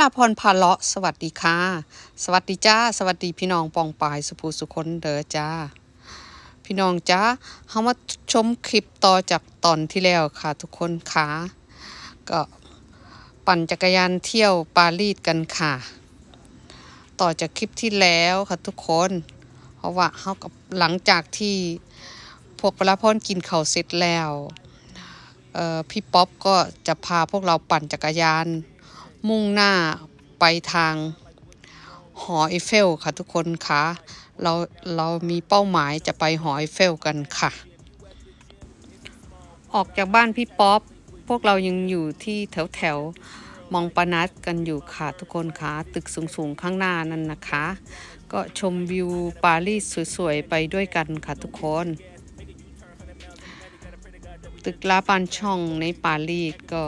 ลาพรพาเลาะสวัสดีค่ะ สวัสดีจ้า สวัสดีพี่น้องปองปายสุภูสุคนเด้อจ้า พี่น้องจ้าเฮามาชมคลิปต่อจากตอนที่แล้วค่ะทุกคนค่ะ ก็ปั่นจักรยานเที่ยวปารีสกันค่ะ ต่อจากคลิปที่แล้วค่ะทุกคน เพราะว่าเฮากับหลังจากที่พวกปลาพรกินข้าวเสร็จแล้วพี่ป๊อปก็จะพาพวกเราปั่นจักรยาน มุ่งหน้าไปทางหอไอเฟลค่ะทุกคนคะเราเรามีเป้าหมายจะไปหอไอเฟลกันค่ะ ออกจากบ้านพี่ป๊อปพวกเรายังอยู่ที่แถวแถวมองปานัดกันอยู่ค่ะทุกคนคะตึกสูงๆข้างหน้านั่นนะคะ ก็ชมวิวปารีสสวยๆไปด้วยกันค่ะทุกคน ตึกลาปานช่องในปารีสก็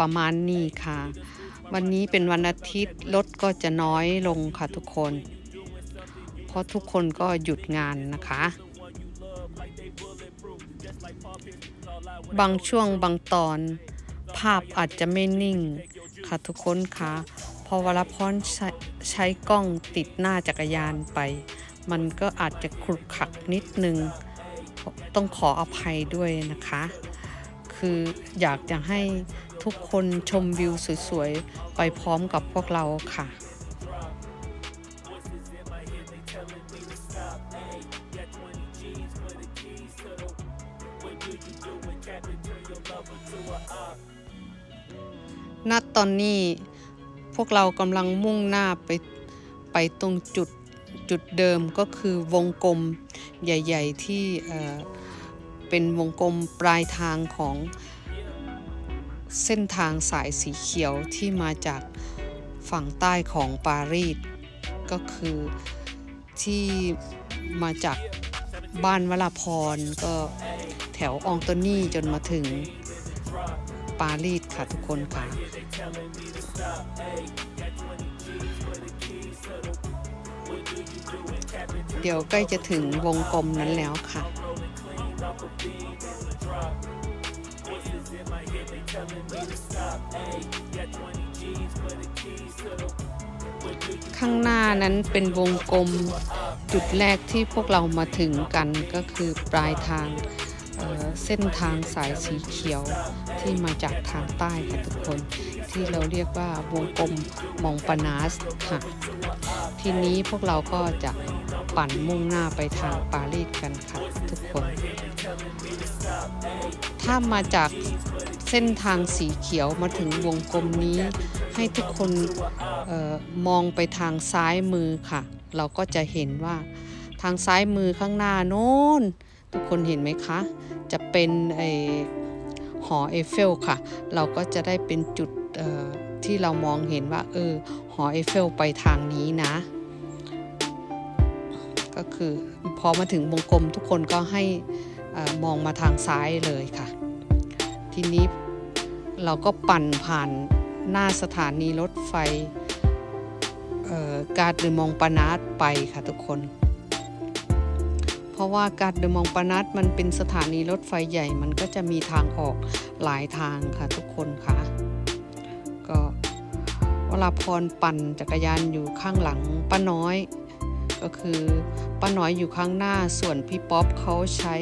ประมาณนี้ค่ะ วันนี้เป็นวันอาทิตย์รถก็จะน้อยลงค่ะทุกคน เพราะทุกคนก็หยุดงานนะคะ บางช่วงบางตอน ภาพอาจจะไม่นิ่งค่ะทุกคนคะพอวลาพรใชใช้กล้องติดหน้าจักรยานไป มันก็อาจจะขรุขักนิดนึง ต้องขออภัยด้วยนะคะ คืออยากจะให้ ทุกคนชมวิวสวยๆ ไปพร้อมกับพวกเราค่ะ ณตอนนี้พวกเรากำลังมุ่งหน้าไปไปตรงจุดจุดเดิมก็คือวงกลมใหญ่ ๆ ที่เเป็นวงกลมปลายทางของ เส้นทางสายสีเขียวที่มาจากฝั่งใต้ของปารีสก็คือที่มาจากบ้านวลาพรก็แถวอองโตนี่จนมาถึงปารีสค่ะทุกคนค่ะ เดี๋ยวใกล้จะถึงวงกลมนั้นแล้วค่ะ ข้างหน้านั้นเป็นวงกลมจุดแรกที่พวกเรามาถึงกันก็คือปลายทางเส้นทางสายสีเขียวที่มาจากทางใต้ค่ะทุกคน ที่เราเรียกว่าวงกลมมองปานาสค่ะ ทีนี้พวกเราก็จะปั่นมุ่งหน้าไปทางปารีสกันค่ะทุกคน ถ้ามาจาก เส้นทางสีเขียวมาถึงวงกลมนี้ ให้ทุกคนออมองไปทางซ้ายมือค่ะ เราก็จะเห็นว่าทางซ้ายมือข้างหน้าโน้น ทุกคนเห็นไหมคะ จะเป็นไอหอเอเฟลค่ะ เราก็จะได้เป็นจุดที่เรามองเห็นว่าเออหอเอเฟลไปทางนี้นะ ก็คือพอมาถึงวงกลมทุกคนก็ให้ออมองมาทางซ้ายเลยค่ะ ทีนี้เราก็ปั่นผ่านหน้าสถานีรถไฟGare de Montparnasse ไปค่ะทุกคน เพราะว่า Gare de Montparnasse มันเป็นสถานีรถไฟใหญ่มันก็จะมีทางออกหลายทางค่ะทุกคนค่ะก็วราพรปั่นจักรยานอยู่ข้างหลังป้าน้อย ก็คือป้าน้อยอยู่ข้างหน้าส่วนพี่ป๊อปเขาใช้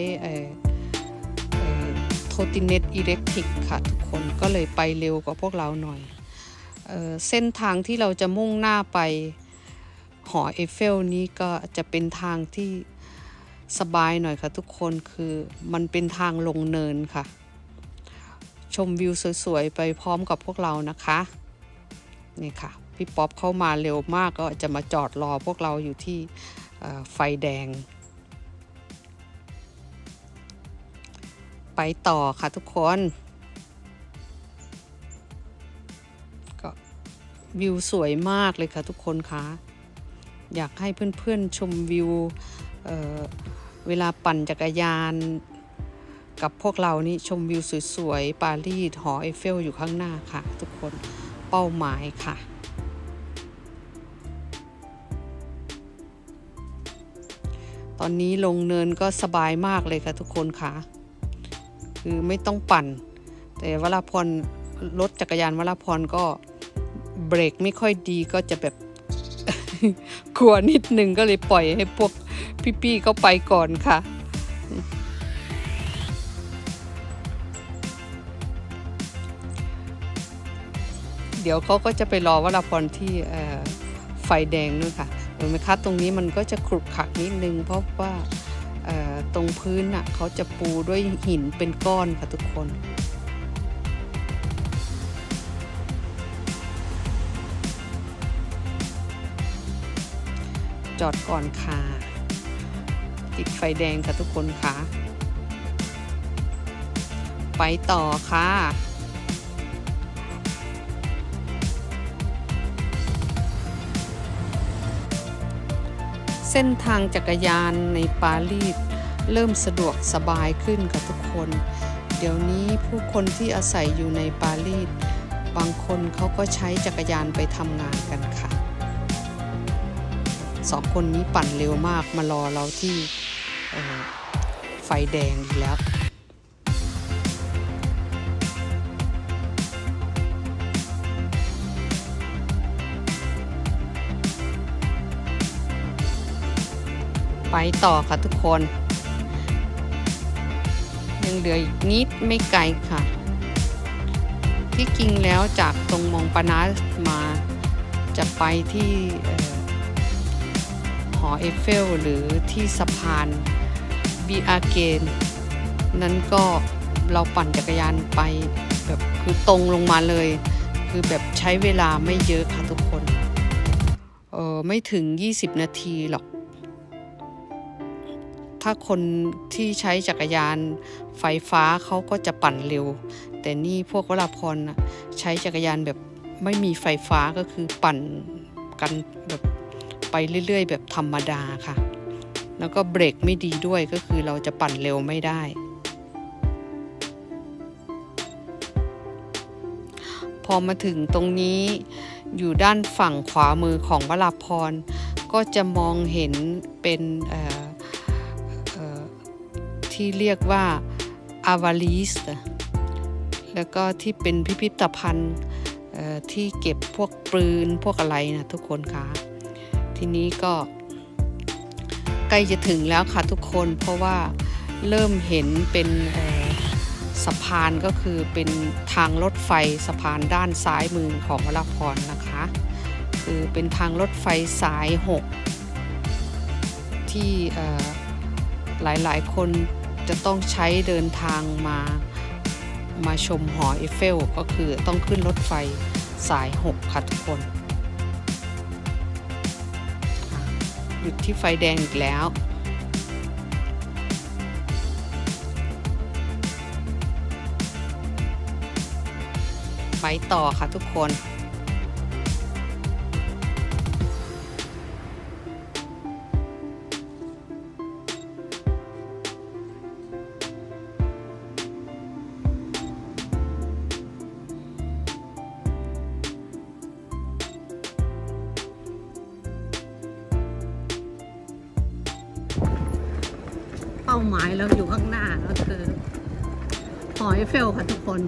trottinette électrique ค่ะทุกคนก็เลยไปเร็วกว่าพวกเราหน่อยเออเส้นทางที่เราจะมุ่งหน้าไปหอไอเฟลนี้ก็จะเป็นทางที่สบายหน่อยค่ะทุกคนคือมันเป็นทางลงเนินค่ะ ชมวิวสวยๆ ไปพร้อมกับพวกเรานะคะนี่ค่ะพี่ป๊อปเข้ามาเร็วมากก็จะมาจอดรอพวกเราอยู่ที่ไฟแดง ไปต่อค่ะทุกคน ก็วิวสวยมากเลยค่ะทุกคนคะอยากให้เพื่อนๆชมวิวเเวลาปั่นจักรยานกับพวกเรานี่ชมวิวสวยๆ ปารีส หอไอเฟลอยู่ข้างหน้าค่ะ ทุกคนเป้าหมายค่ะ ตอนนี้ลงเนินก็สบายมากเลยค่ะทุกคนค่ะ คือไม่ต้องปั่น แต่เวลาพรรถจักรยานวราพรก็เบรกไม่ค่อยดีก็จะแบบกลัวนิดนึงก็เลยปล่อยให้พวกพี่ๆเขาไปก่อนค่ะเดี๋ยวเขาก็จะไปรอวราพรที่ไฟแดงนู่นค่ะเห็นไหมคะตรงนี้มันก็จะขรุขระนิดนึงเพราะว่า ตรงพื้นน่ะเขาจะปูด้วยหินเป็นก้อนค่ะทุกคนจอดก่อนค่ะ ติดไฟแดงค่ะทุกคนค่ะ ไปต่อค่ะ เส้นทางจักรยานในปารีสเริ่มสะดวกสบายขึ้นกับทุกคน เดี๋ยวนี้ผู้คนที่อาศัยอยู่ในปารีสบางคนเขาก็ใช้จักรยานไปทำงานกันค่ะสองคนนี้ปั่นเร็วมากมารอเราที่ไฟแดงอีกแล้ว ไปต่อค่ะทุกคน ยังเหลืออีกนิดไม่ไกลค่ะ ที่จริงแล้วจากตรงมองปานาสมาจะไปที่หอเอฟเฟลหรือที่สะพานบีอาเกนนั้นก็เราปั่นจักรยานไปแบบคือตรงลงมาเลย คือแบบใช้เวลาไม่เยอะค่ะทุกคน เออไม่ถึง 20 นาทีหรอก ถ้าคนที่ใช้จักรยานไฟฟ้าเขาก็จะปั่นเร็ว แต่นี่พวกวราพรใช้จักรยานแบบไม่มีไฟฟ้าก็คือปั่นกันแบบไปเรื่อย ๆ แบบธรรมดาค่ะ แล้วก็เบรกไม่ดีด้วยก็คือเราจะปั่นเร็วไม่ได้ พอมาถึงตรงนี้อยู่ด้านฝั่งขวามือของวราพรก็จะมองเห็นเป็นเอ่อ ที่เรียกว่าอาวาลิสแล้วก็ที่เป็นพิพิธภัณฑ์ที่เก็บพวกปืนพวกอะไรนะทุกคนคะทีนี้ก็ ใกล้จะถึงแล้วค่ะทุกคนเพราะว่าเริ่มเห็นเป็นสะพานก็คือเป็นทางรถไฟสะพานด้านซ้ายมือของวราพรนะคะ คือเป็นทางรถไฟสาย 6 ที่หลายๆ คน จะต้องใช้เดินทางมามาชมหอเอฟเฟลก็คือต้องขึ้นรถไฟสาย 6 ค่ะทุกคน หยุดที่ไฟแดงอีกแล้ว ไปต่อค่ะทุกคน มายเราอยู่ข้างหน้าก็คือหอยเฟลค่ะทุกคน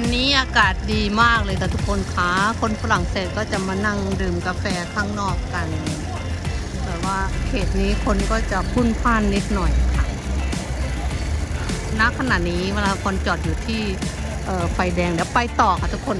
วันนี้อากาศดีมากเลยค่ะทุกคนคะคนฝรั่งเศสก็จะมานั่งดื่มกาแฟข้างนอกกัน แต่ว่าเขตนี้คนก็จะพุ่นพ่านนิดหน่อยค่ะณขณะนี้เวลาคนจอดอยู่ที่ไฟแดงเดี๋ยวไปต่อค่ะทุกคน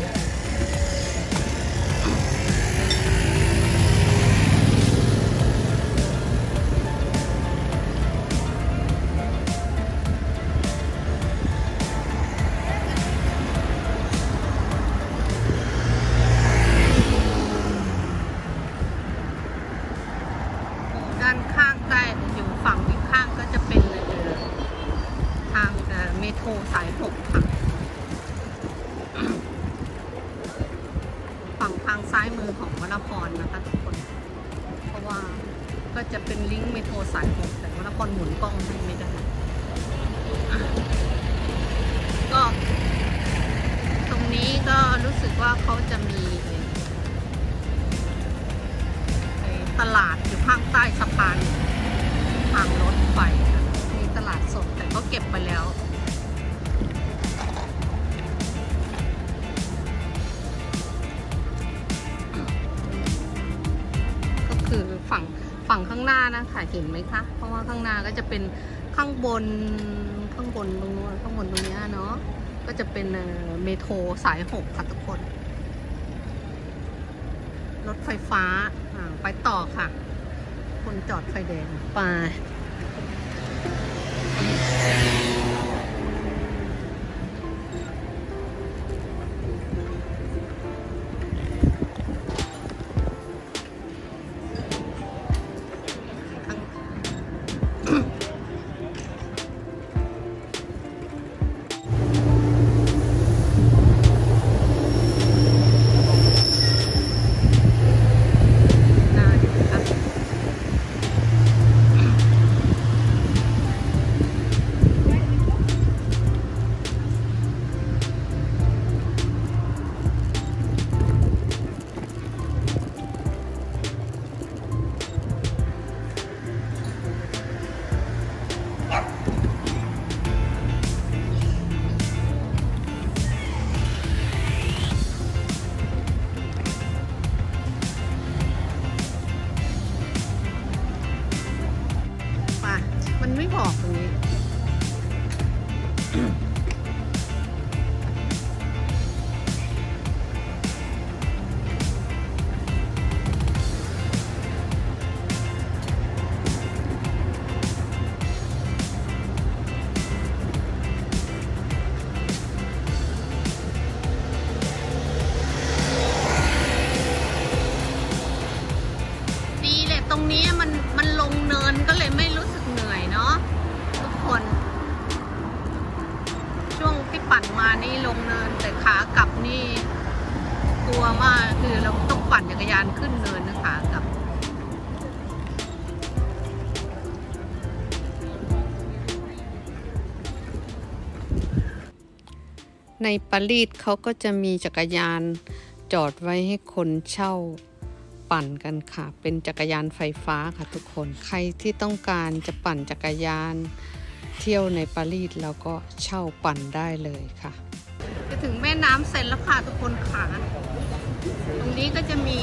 ่งทางซ้ายมือของวรพรนะคะทุกคน เพราะว่าก็จะเป็นลิงก์เมโทรสายหกแต่วรพรหมุนกล้องให้ไม่ได้ก็ ตรงนี้ก็รู้สึกว่าเขาจะมีตลาดอยู่ข้างใต้สะพานทางรถไฟมีตลาดสดแต่เขาเก็บไปแล้ว ฝั่งฝั่งข้างหน้านะคะเห็นไหมคะ เพราะว่าข้างหน้าก็จะเป็นข้างบนข้างบนตรงนู้นข้างบนตรงนี้เนาะก็จะเป็นเมโทรสายหกค่ะทุกคน รถไฟฟ้าไปต่อค่ะ คนจอดไฟแดงไป ในปารีสเขาก็จะมีจักรยานจอดไว้ให้คนเช่าปั่นกันค่ะ เป็นจักรยานไฟฟ้าค่ะทุกคน ใครที่ต้องการจะปั่นจักรยาน เที่ยวในปารีสเราก็เช่าปั่นได้เลยค่ะจะถึงแม่น้ำเซนแล้วค่ะทุกคนค่ะ ตรงนี้ก็จะมี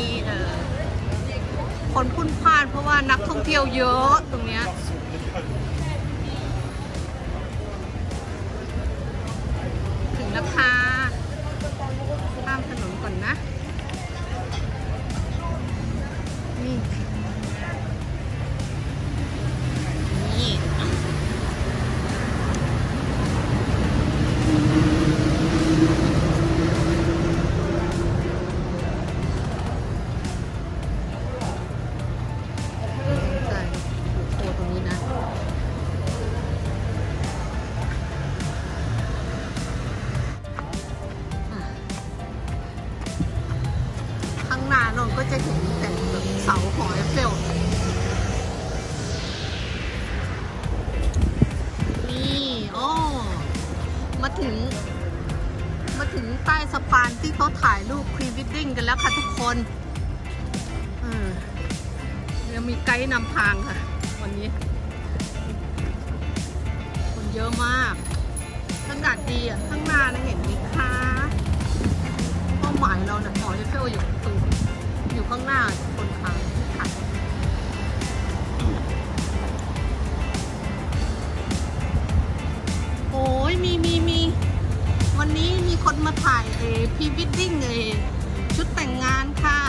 คนพุ่นพล่านเพราะว่านักท่องเที่ยวเยอะตรงเนี้ย เยอะมากอากาศดีอะ ข้างหน้านะเห็นไหมคะเป้าหมายเราเนี่ยหอไอเฟลอยู่ตรงอยู่ข้างหน้าคนทางค่ะโอ้ยมีมีมีวันนี้มีคนมาถ่ายเอพีวิดดิ้งเอชุดแต่งงานค่ะ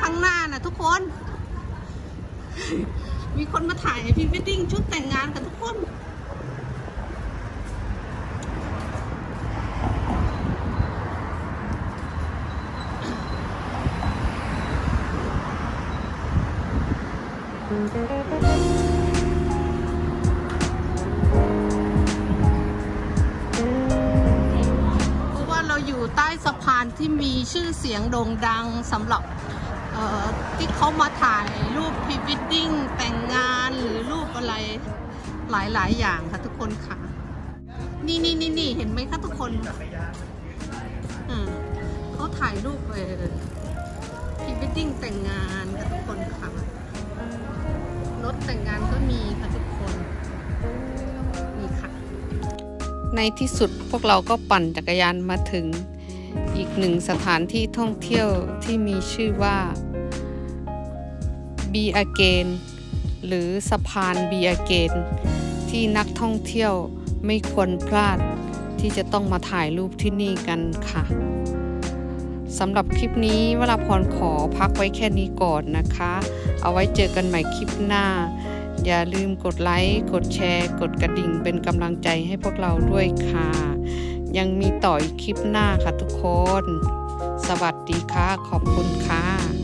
ข้างหน้าน่ะทุกคน มีคนมาถ่ายพีวิดดิ้งชุดแต่งงานกันทุกคน เพราะว่าเราอยู่ใต้สะพานที่มีชื่อเสียงโด่งดังสำหรับที่เขามาถ่ายรูปพรีวิดดิ้งแต่งงานหรือรูปอะไรหลายหลายๆอย่างค่ะทุกคนค่ะ นี่นี่นี่นี่เห็นไหมคะทุกคนเขาถ่ายรูปเออพรีเวดดิ้งแต่งงานค่ะทุกคนค่ะ รถแต่งงานก็มีค่ะทุกคนนี่ค่ะ ในที่สุดพวกเราก็ปั่นจักรยานมาถึง อีกหนึ่งสถานที่ท่องเที่ยวที่มีชื่อว่าบีอาเกนหรือสะพานบีอาเกนที่นักท่องเที่ยวไม่ควรพลาดที่จะต้องมาถ่ายรูปที่นี่กันค่ะ สำหรับคลิปนี้เวลาพรขอพักไว้แค่นี้ก่อนนะคะ เอาไว้เจอกันใหม่คลิปหน้า อย่าลืมกดไลค์กดแชร์ กดกระดิ่งเป็นกำลังใจให้พวกเราด้วยค่ะ ยังมีต่ออีกคลิปหน้าค่ะทุกคน สวัสดีค่ะ ขอบคุณค่ะ